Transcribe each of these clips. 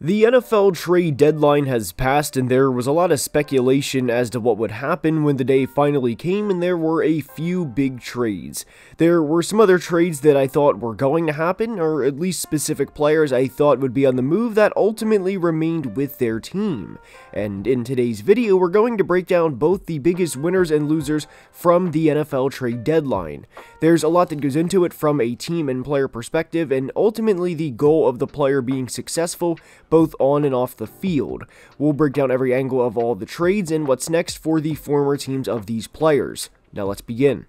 The NFL trade deadline has passed, and there was a lot of speculation as to what would happen when the day finally came, and there were a few big trades. There were some other trades that I thought were going to happen, or at least specific players I thought would be on the move that ultimately remained with their team. And in today's video, we're going to break down both the biggest winners and losers from the NFL trade deadline. There's a lot that goes into it from a team and player perspective, and ultimately the goal of the player being successful both on and off the field. We'll break down every angle of all the trades and what's next for the former teams of these players. Now let's begin.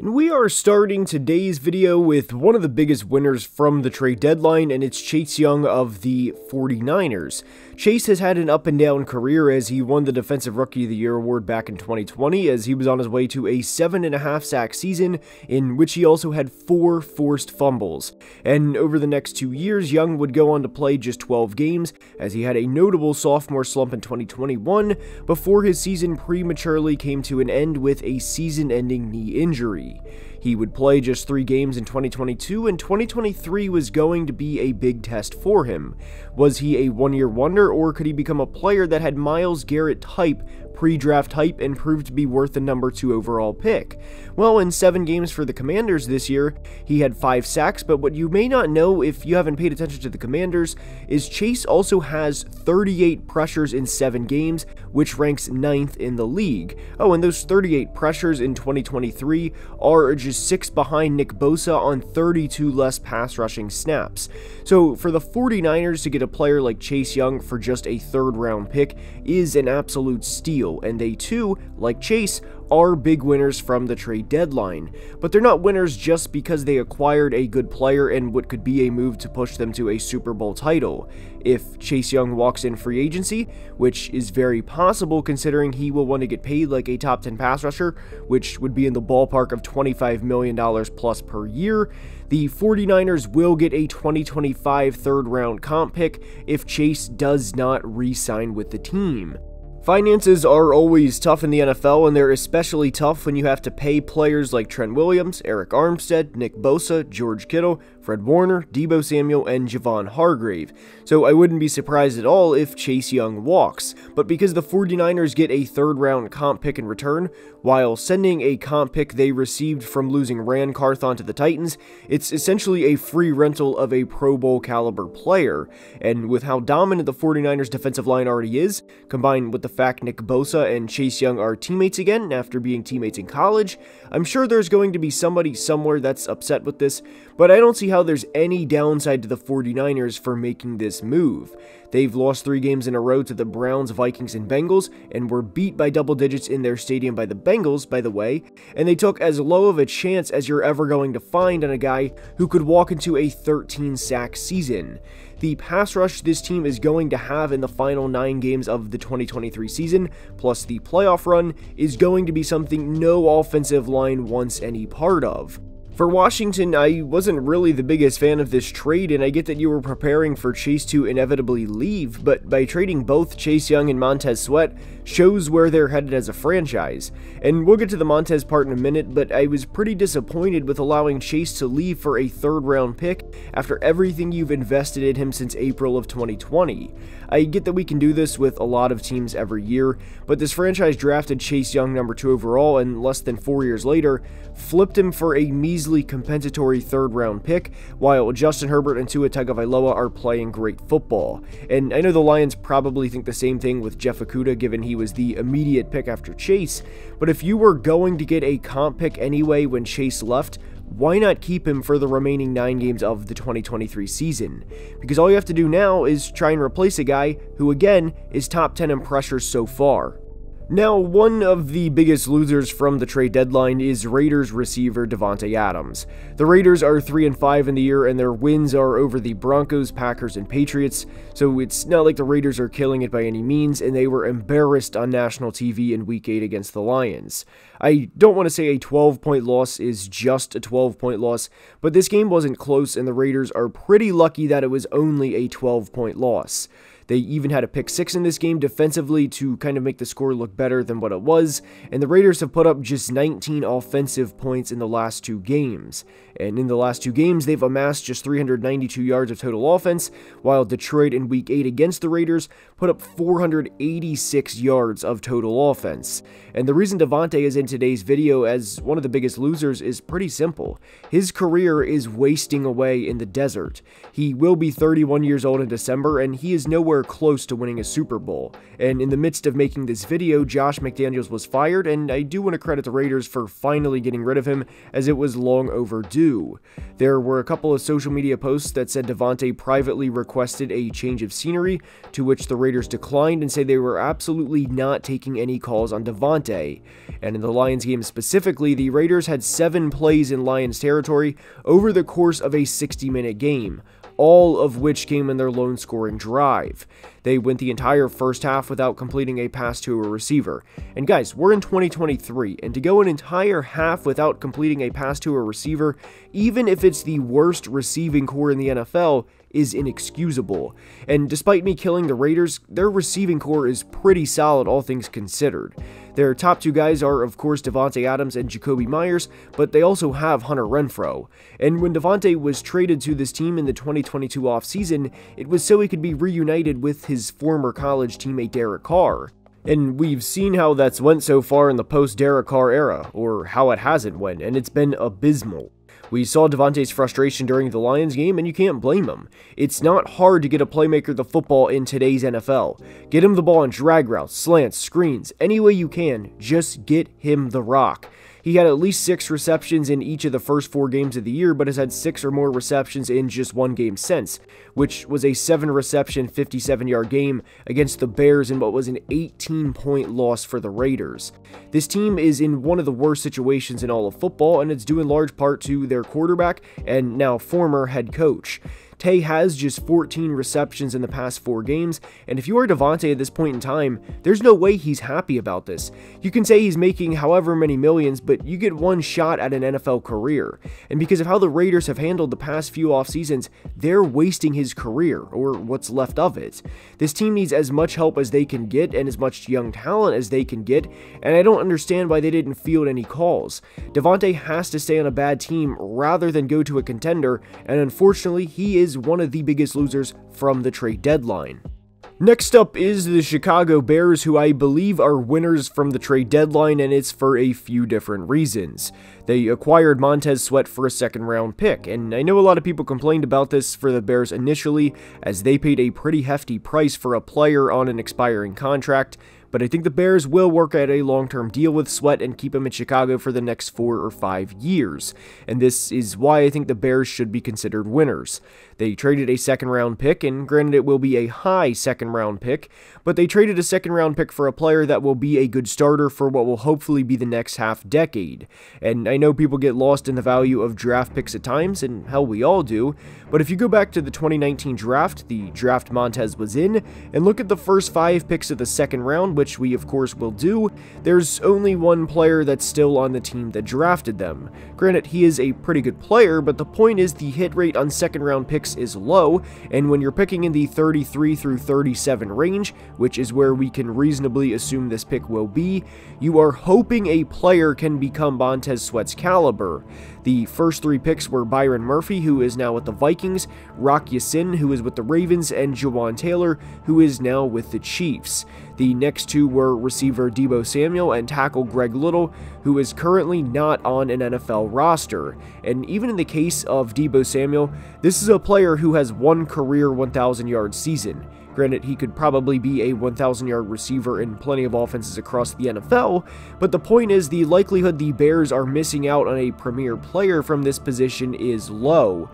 And we are starting today's video with one of the biggest winners from the trade deadline, and it's Chase Young of the 49ers. Chase has had an up and down career as he won the Defensive Rookie of the Year award back in 2020, as he was on his way to a 7.5 sack season, in which he also had four forced fumbles. And over the next two years, Young would go on to play just 12 games, as he had a notable sophomore slump in 2021 before his season prematurely came to an end with a season ending knee injury free. He would play just three games in 2022, and 2023 was going to be a big test for him. Was he a one year wonder, or could he become a player that had Myles Garrett type pre-draft hype and proved to be worth the number 2 overall pick. Well, in 7 games for the Commanders this year, he had 5 sacks, but what you may not know if you haven't paid attention to the Commanders is Chase also has 38 pressures in 7 games, which ranks ninth in the league. Oh, and those 38 pressures in 2023 are 6 behind Nick Bosa on 32 less pass rushing snaps. So, for the 49ers to get a player like Chase Young for just a third round pick is an absolute steal and they too, like Chase, are big winners from the trade deadline. But they're not winners just because they acquired a good player and what could be a move to push them to a Super Bowl title. If Chase Young walks in free agency, which is very possible considering he will want to get paid like a top 10 pass rusher, which would be in the ballpark of $25 million plus per year, the 49ers will get a 2025 third round comp pick if Chase does not re sign with the team. Finances are always tough in the NFL, and they're especially tough when you have to pay players like Trent Williams, Arik Armstead, Nick Bosa, George Kittle, Fred Warner, Deebo Samuel, and Javon Hargrave, so I wouldn't be surprised at all if Chase Young walks. But because the 49ers get a third round comp pick in return, while sending a comp pick they received from losing Ran Carthon to the Titans, it's essentially a free rental of a Pro Bowl caliber player. And with how dominant the 49ers defensive line already is, combined with the fact Nick Bosa and Chase Young are teammates again after being teammates in college, I'm sure there's going to be somebody somewhere that's upset with this, but I don't see how there's any downside to the 49ers for making this move. They've lost three games in a row to the Browns, Vikings, and Bengals, and were beat by double digits in their stadium by the Bengals, by the way, and they took as low of a chance as you're ever going to find on a guy who could walk into a 13 sack season. The pass rush this team is going to have in the final nine games of the 2023 season, plus the playoff run, is going to be something no offensive line wants any part of. For Washington, I wasn't really the biggest fan of this trade, and I get that you were preparing for Chase to inevitably leave, but by trading both Chase Young and Montez Sweat shows where they're headed as a franchise. And we'll get to the Montez part in a minute, but I was pretty disappointed with allowing Chase to leave for a third round pick after everything you've invested in him since April of 2020. I get that we can do this with a lot of teams every year, but this franchise drafted Chase Young number 2 overall and less than 4 years later flipped him for a measly compensatory third round pick, while Justin Herbert and Tua Tagovailoa are playing great football. And I know the Lions probably think the same thing with Jeff Okudah given he was the immediate pick after Chase, but if you were going to get a comp pick anyway when Chase left, why not keep him for the remaining nine games of the 2023 season? Because all you have to do now is try and replace a guy who, again, is top 10 in pressures so far. Now, one of the biggest losers from the trade deadline is Raiders receiver Davante Adams. The Raiders are 3 and 5 in the year and their wins are over the Broncos, Packers, and Patriots, so it's not like the Raiders are killing it by any means and they were embarrassed on national TV in week 8 against the Lions. I don't want to say a 12 point loss is just a 12 point loss, but this game wasn't close and the Raiders are pretty lucky that it was only a 12 point loss. They even had a pick six in this game defensively to kind of make the score look better than what it was, and the Raiders have put up just 19 offensive points in the last two games. And in the last two games, they've amassed just 392 yards of total offense, while Detroit in week 8 against the Raiders put up 486 yards of total offense. And the reason Davante is in today's video as one of the biggest losers is pretty simple. His career is wasting away in the desert. He will be 31 years old in December, and he is nowhere close to winning a Super Bowl. And in the midst of making this video, Josh McDaniels was fired, and I do want to credit the Raiders for finally getting rid of him, as it was long overdue. There were a couple of social media posts that said Davante privately requested a change of scenery, to which the Raiders declined and say they were absolutely not taking any calls on Davante. And in the Lions game specifically, the Raiders had seven plays in Lions territory over the course of a 60 minute game all of which came in their lone scoring drive. They went the entire first half without completing a pass to a receiver. And guys, we're in 2023, and to go an entire half without completing a pass to a receiver, even if it's the worst receiving corps in the NFL, is inexcusable. And despite me killing the Raiders, their receiving corps is pretty solid, all things considered. Their top two guys are, of course, Davante Adams and Jakobi Meyers, but they also have Hunter Renfrow. And when Davante was traded to this team in the 2022 offseason, it was so he could be reunited with his former college teammate Derek Carr. And we've seen how that's went so far in the post Derek Carr era, or how it hasn't went, and it's been abysmal. We saw Davante's frustration during the Lions game, and you can't blame him. It's not hard to get a playmaker the football in today's NFL. Get him the ball on drag routes, slants, screens, any way you can, just get him the rock. He had at least six receptions in each of the first four games of the year, but has had six or more receptions in just one game since, which was a seven reception, 57 yard game against the Bears in what was an 18 point loss for the Raiders. This team is in one of the worst situations in all of football, and it's due in large part to their quarterback and now former head coach. Tay has just 14 receptions in the past four games, and if you are Davante at this point in time, there's no way he's happy about this. You can say he's making however many millions, but you get one shot at an NFL career. And because of how the Raiders have handled the past few off seasons, they're wasting his career, or what's left of it. This team needs as much help as they can get and as much young talent as they can get, and I don't understand why they didn't field any calls. Davante has to stay on a bad team rather than go to a contender, and unfortunately, he is is one of the biggest losers from the trade deadline. Next up is the Chicago Bears, who I believe are winners from the trade deadline, and it's for a few different reasons. They acquired Montez Sweat for a second round pick, and I know a lot of people complained about this for the Bears initially, as they paid a pretty hefty price for a player on an expiring contract, but I think the Bears will work out a long term deal with Sweat and keep him in Chicago for the next four or five years. And this is why I think the Bears should be considered winners. They traded a second round pick, and granted, it will be a high second round pick, but they traded a second round pick for a player that will be a good starter for what will hopefully be the next half decade. And I know people get lost in the value of draft picks at times, and hell, we all do, but if you go back to the 2019 draft, the draft Montez was in, and look at the first five picks of the second round, which we of course will do, there's only one player that's still on the team that drafted them. Granted, he is a pretty good player, but the point is the hit rate on second round picks is low, and when you're picking in the 33 through 37 range, which is where we can reasonably assume this pick will be, you are hoping a player can become Montez Sweat's caliber. The first three picks were Byron Murphy, who is now with the Vikings, Rock Ya-Sin, who is with the Ravens, and Jawaan Taylor, who is now with the Chiefs. The next two were receiver Deebo Samuel and tackle Greg Little, who is currently not on an NFL roster. And even in the case of Deebo Samuel, this is a player who has one career 1,000 yard season. Granted, he could probably be a 1,000 yard receiver in plenty of offenses across the NFL, but the point is the likelihood the Bears are missing out on a premier player from this position is low.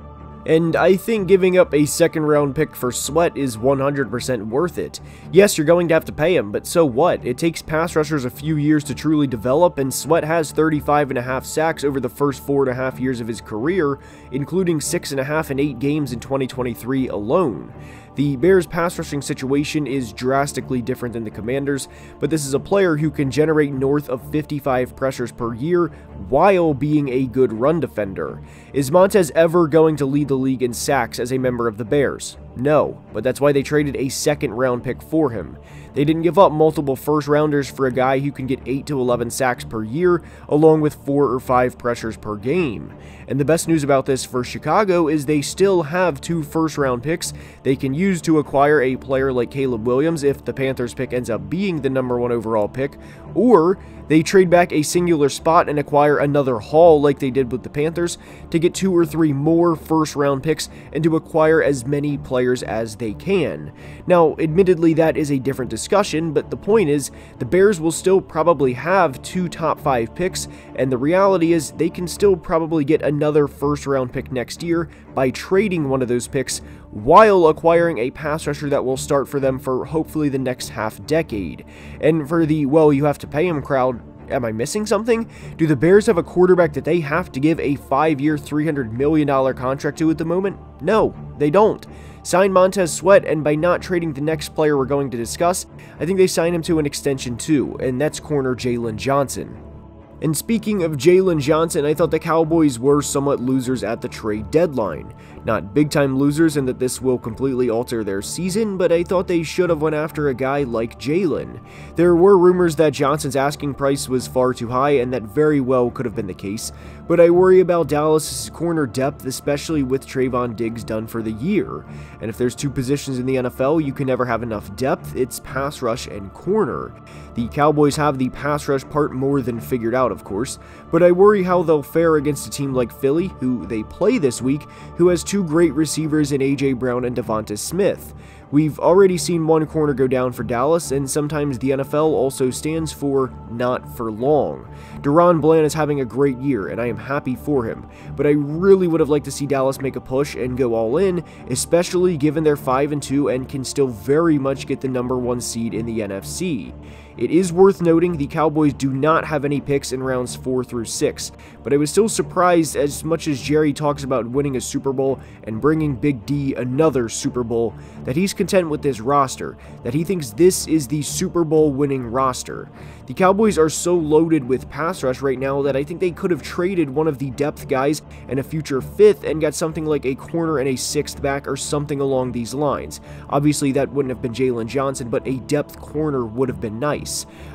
And I think giving up a second round pick for Sweat is 100% worth it. Yes, you're going to have to pay him, but so what? It takes pass rushers a few years to truly develop, and Sweat has 35 and a half sacks over the first four and a half years of his career, including six and a half in eight games in 2023 alone. The Bears' pass rushing situation is drastically different than the Commanders, but this is a player who can generate north of 55 pressures per year while being a good run defender. Is Montez ever going to lead the league in sacks as a member of the Bears? No, but that's why they traded a second round pick for him. They didn't give up multiple first rounders for a guy who can get 8 to 11 sacks per year, along with 4 or 5 pressures per game. And the best news about this for Chicago is they still have two first round picks they can use to acquire a player like Caleb Williams if the Panthers pick ends up being the number one overall pick, or they trade back a singular spot and acquire another haul like they did with the Panthers to get two or three more first round picks and to acquire as many players as they can. Now, admittedly, that is a different discussion, but the point is the Bears will still probably have two top five picks, and the reality is they can still probably get another first round pick next year by trading one of those picks while acquiring a pass rusher that will start for them for hopefully the next half decade. And for the, well, you have to pay him crowd, am I missing something? Do the Bears have a quarterback that they have to give a five year, $300 million contract to at the moment? No, they don't. Sign Montez Sweat, and by not trading the next player we're going to discuss, I think they sign him to an extension too, and that's corner Jaylon Johnson. And speaking of Jaylon Johnson, I thought the Cowboys were somewhat losers at the trade deadline. Not big time losers in that this will completely alter their season, but I thought they should have went after a guy like Jaylon. There were rumors that Johnson's asking price was far too high, and that very well could have been the case, but I worry about Dallas' corner depth, especially with Trevon Diggs done for the year. And if there's two positions in the NFL you can never have enough depth, it's pass rush and corner. The Cowboys have the pass rush part more than figured out, of course, but I worry how they'll fare against a team like Philly, who they play this week, who has two great receivers in A.J. Brown and Devonta Smith. We've already seen one corner go down for Dallas, and sometimes the NFL also stands for not for long. DaRon Bland is having a great year, and I am happy for him, but I really would have liked to see Dallas make a push and go all in, especially given they're 5 and 2 and can still very much get the number 1 seed in the NFC. It is worth noting the Cowboys do not have any picks in rounds 4 through 6, but I was still surprised as much as Jerry talks about winning a Super Bowl and bringing Big D another Super Bowl, that he's content with this roster, that he thinks this is the Super Bowl winning roster. The Cowboys are so loaded with pass rush right now that I think they could have traded one of the depth guys and a future fifth and got something like a corner and a sixth back or something along these lines. Obviously, that wouldn't have been Jaylon Johnson, but a depth corner would have been nice.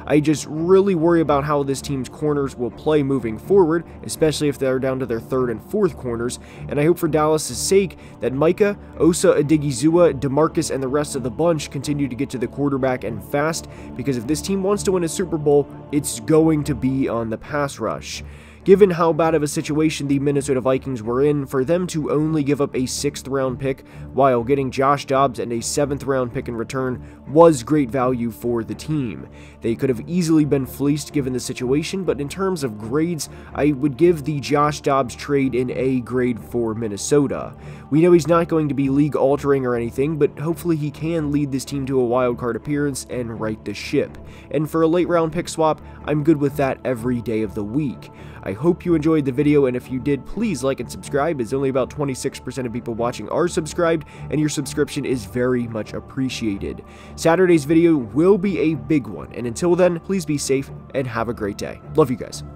I just really worry about how this team's corners will play moving forward, especially if they're down to their third and fourth corners, and I hope for Dallas' sake that Micah, Osa Odighizuwa, DeMarcus, and the rest of the bunch continue to get to the quarterback and fast, because if this team wants to win a Super Bowl, it's going to be on the pass rush. Given how bad of a situation the Minnesota Vikings were in, for them to only give up a 6th round pick while getting Josh Dobbs and a 7th round pick in return was great value for the team. They could have easily been fleeced given the situation, but in terms of grades, I would give the Josh Dobbs trade an A grade for Minnesota. We know he's not going to be league altering or anything, but hopefully he can lead this team to a wildcard appearance and right the ship. And for a late round pick swap, I'm good with that every day of the week. I hope you enjoyed the video, and if you did, please like and subscribe, as only about 26% of people watching are subscribed, and your subscription is very much appreciated. Saturday's video will be a big one, and until then, please be safe and have a great day. Love you guys.